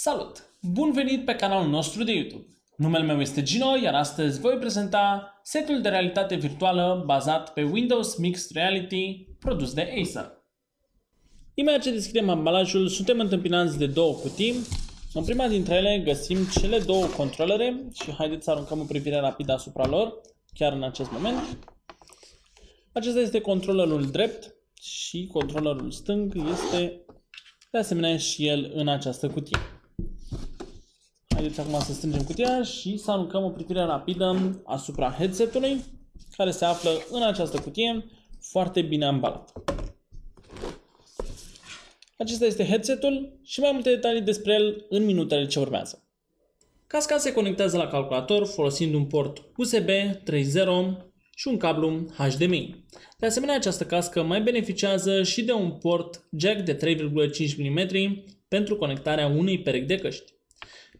Salut! Bun venit pe canalul nostru de YouTube! Numele meu este Gino, iar astăzi voi prezenta setul de realitate virtuală bazat pe Windows Mixed Reality produs de Acer. Imediat ce deschidem ambalajul, suntem întâmpinați de două cutii. În prima dintre ele găsim cele două controlere și haideți să aruncăm o privire rapidă asupra lor, chiar în acest moment. Acesta este controllerul drept și controllerul stâng este de asemenea și el în această cutie. Haideți acum să strângem cutia și să aruncăm o privire rapidă asupra headsetului care se află în această cutie foarte bine ambalat. Acesta este headsetul și mai multe detalii despre el în minutele ce urmează. Casca se conectează la calculator folosind un port USB 3.0 și un cablu HDMI. De asemenea, această cască mai beneficiază și de un port jack de 3,5 mm pentru conectarea unei perechi de căști.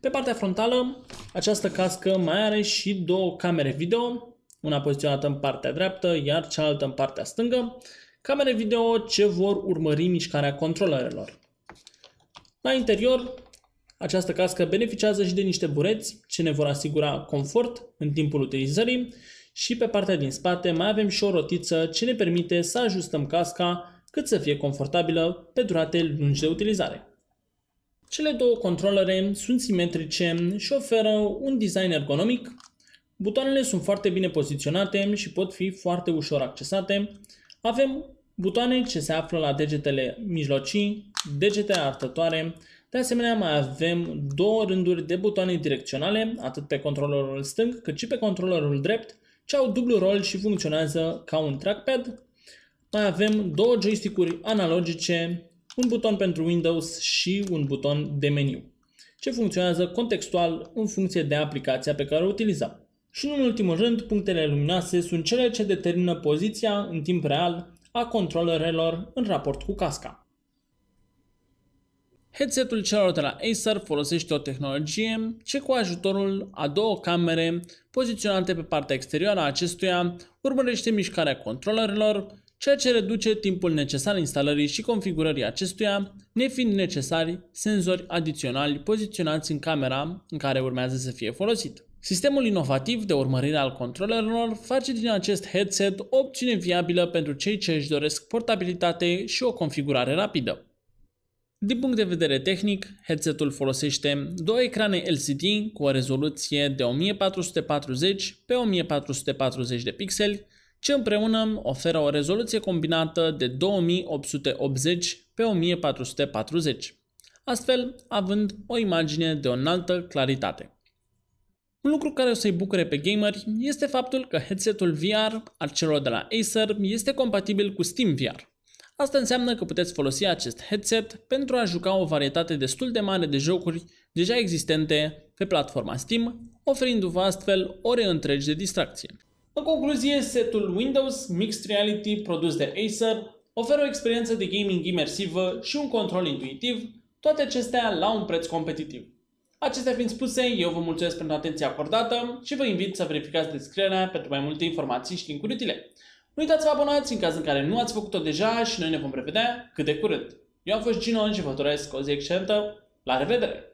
Pe partea frontală, această cască mai are și două camere video, una poziționată în partea dreaptă, iar cealaltă în partea stângă, camere video ce vor urmări mișcarea controlerelor. La interior, această cască beneficiază și de niște bureți ce ne vor asigura confort în timpul utilizării și pe partea din spate mai avem și o rotiță ce ne permite să ajustăm casca cât să fie confortabilă pe durate lungi de utilizare. Cele două controlere sunt simetrice și oferă un design ergonomic. Butoanele sunt foarte bine poziționate și pot fi foarte ușor accesate. Avem butoane ce se află la degetele mijlocii, degete arătătoare, de asemenea, mai avem două rânduri de butoane direcționale, atât pe controlerul stâng cât și pe controlerul drept, ce au dublu rol și funcționează ca un trackpad. Mai avem două joystick-uri analogice, un buton pentru Windows și un buton de meniu, ce funcționează contextual în funcție de aplicația pe care o utilizăm. Și în ultimul rând, punctele luminoase sunt cele ce determină poziția în timp real a controlerelor în raport cu casca. Headsetul celor de la Acer folosește o tehnologie ce cu ajutorul a două camere poziționate pe partea exterioară a acestuia urmărește mișcarea controlerelor, ceea ce reduce timpul necesar instalării și configurării acestuia, nefiind necesari senzori adiționali poziționați în camera în care urmează să fie folosit. Sistemul inovativ de urmărire al controlerelor face din acest headset o opțiune viabilă pentru cei ce își doresc portabilitate și o configurare rapidă. Din punct de vedere tehnic, headsetul folosește două ecrane LCD cu o rezoluție de 1440 pe 1440 de pixeli, ce împreună oferă o rezoluție combinată de 2880 pe 1440, astfel având o imagine de o înaltă claritate. Un lucru care o să-i bucure pe gameri este faptul că headsetul VR al celor de la Acer este compatibil cu Steam VR, Asta înseamnă că puteți folosi acest headset pentru a juca o varietate destul de mare de jocuri deja existente pe platforma Steam, oferindu-vă astfel ore întregi de distracție. În concluzie, setul Windows Mixed Reality produs de Acer oferă o experiență de gaming imersivă și un control intuitiv, toate acestea la un preț competitiv. Acestea fiind spuse, eu vă mulțumesc pentru atenția acordată și vă invit să verificați descrierea pentru mai multe informații și linkuri utile. Nu uitați să vă abonați în caz în care nu ați făcut-o deja și noi ne vom revedea cât de curând. Eu am fost Gino și vă doresc o zi excelentă. La revedere!